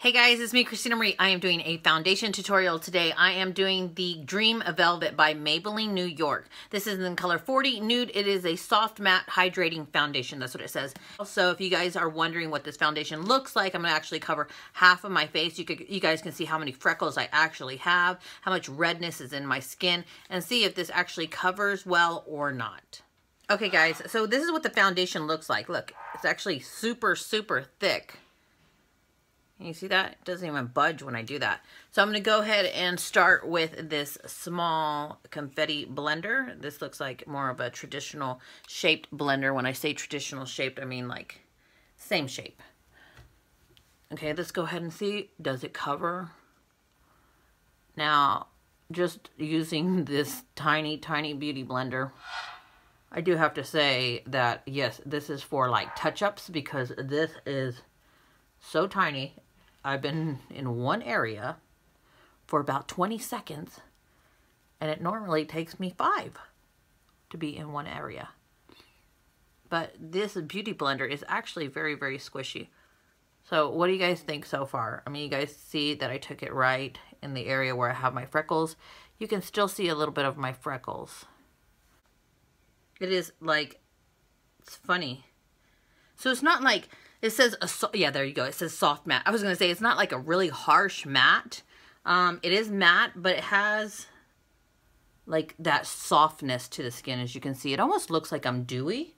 Hey guys, it's me, Christina Marie. I am doing a foundation tutorial today. I am doing the Dream of Velvet by Maybelline New York. This is in color 40 Nude. It is a soft matte hydrating foundation. That's what it says. Also, if you guys are wondering what this foundation looks like, I'm to actually cover half of my face. You, could, you guys can see how many freckles I actually have, how much redness is in my skin, and see if this actually covers well or not. Okay guys, so this is what the foundation looks like. Look, it's actually super, super thick. You see that? It doesn't even budge when I do that. So I'm going to go ahead and start with this small confetti blender. This looks like more of a traditional shaped blender. When I say traditional shaped, I mean like same shape. Okay, let's go ahead and see. Does it cover? Now, just using this tiny, tiny beauty blender, I do have to say that, yes, this is for like touch-ups because this is so tiny I've been in one area for about 20 seconds and it normally takes me five to be in one area. But this beauty blender is actually very, very squishy. So what do you guys think so far? I mean, you guys see that I took it right in the area where I have my freckles. You can still see a little bit of my freckles. It is like, it's funny. So it's not like it says, a so yeah, there you go. It says soft matte. I was going to say it's not like a really harsh matte. Um, it is matte, but it has like that softness to the skin. As you can see, it almost looks like I'm dewy,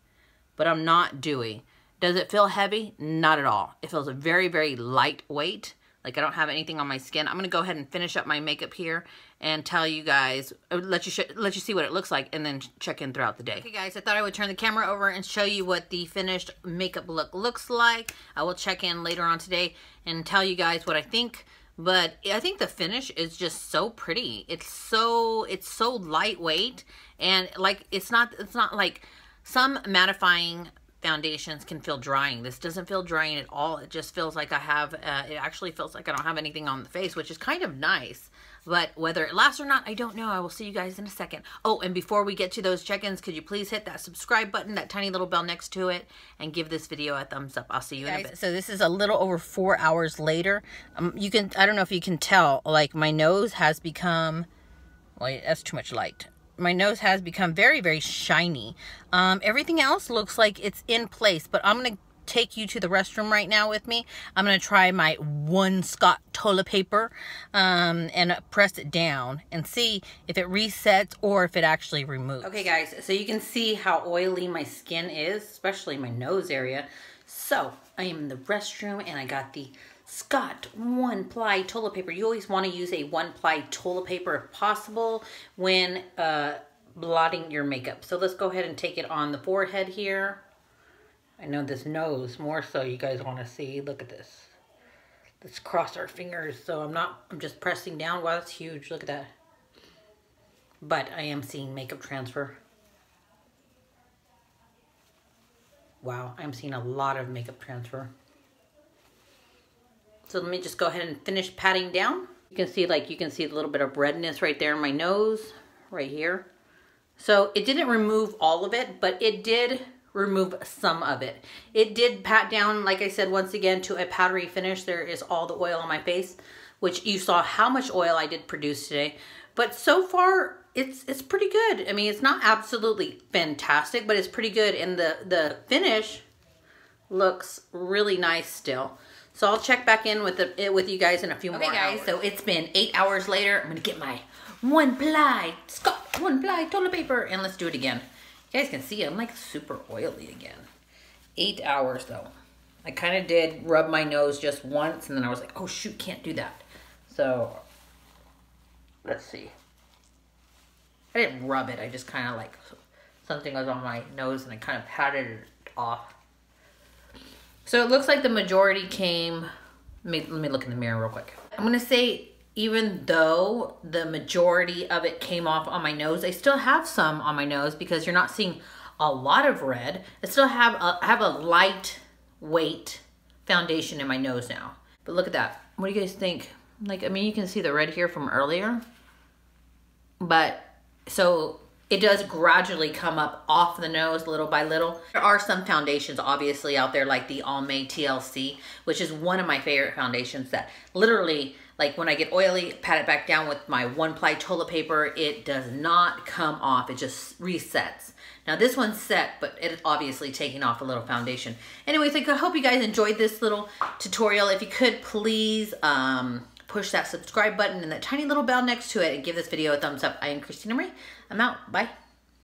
but I'm not dewy. Does it feel heavy? Not at all. It feels very, very lightweight. Like I don't have anything on my skin. I'm going to go ahead and finish up my makeup here and tell you guys, uh, let you let you see what it looks like and then check in throughout the day. Okay guys, I thought I would turn the camera over and show you what the finished makeup look looks like. I will check in later on today and tell you guys what I think. But I think the finish is just so pretty. It's so it's so lightweight and like it's not it's not like some mattifying foundations can feel drying. This doesn't feel drying at all. It just feels like I have, uh, it actually feels like I don't have anything on the face, which is kind of nice. But whether it lasts or not, I don't know. I will see you guys in a second. Oh, and before we get to those check-ins, could you please hit that subscribe button, that tiny little bell next to it, and give this video a thumbs up. I'll see you guys, in a bit. So this is a little over four hours later. Um, you can, I don't know if you can tell, like my nose has become, well, that's too much light my nose has become very, very shiny. Um, everything else looks like it's in place, but I'm going to take you to the restroom right now with me. I'm going to try my one Scott toilet paper um, and press it down and see if it resets or if it actually removes. Okay guys, so you can see how oily my skin is, especially my nose area. So I am in the restroom and I got the Scott one ply toilet paper. You always want to use a one ply toilet paper if possible when uh, blotting your makeup. So let's go ahead and take it on the forehead here. I know this nose more so you guys want to see. Look at this. Let's cross our fingers. So I'm not, I'm just pressing down. Wow, that's huge. Look at that. But I am seeing makeup transfer. Wow, I'm seeing a lot of makeup transfer. So let me just go ahead and finish patting down. You can see like, you can see a little bit of redness right there in my nose, right here. So it didn't remove all of it, but it did remove some of it. It did pat down, like I said, once again, to a powdery finish. There is all the oil on my face, which you saw how much oil I did produce today. But so far, it's it's pretty good. I mean, it's not absolutely fantastic, but it's pretty good. And the, the finish looks really nice still. So I'll check back in with the, eh, with you guys in a few okay, more guys, hours. so it's been eight hours later. I'm to get my one ply, Scott, one ply toilet paper, and let's do it again. You guys can see I'm like super oily again. Eight hours though. I kind of did rub my nose just once, and then I was like, oh shoot, can't do that. So, let's see. I didn't rub it, I just kind of like, something was on my nose and I kind of patted it off. So it looks like the majority came, let me, let me look in the mirror real quick. I'm gonna say even though the majority of it came off on my nose, I still have some on my nose because you're not seeing a lot of red. I still have a, I have a light weight foundation in my nose now. But look at that. What do you guys think? Like, I mean, you can see the red here from earlier. But, so it does gradually come up off the nose little by little. There are some foundations obviously out there like the All Almay TLC, which is one of my favorite foundations that literally like when I get oily, pat it back down with my one ply toilet paper, it does not come off. It just resets. Now this one's set, but it's obviously taking off a little foundation. Anyways, I hope you guys enjoyed this little tutorial. If you could please um, push that subscribe button and that tiny little bell next to it and give this video a thumbs up. I am Christina Marie. I'm out. Bye.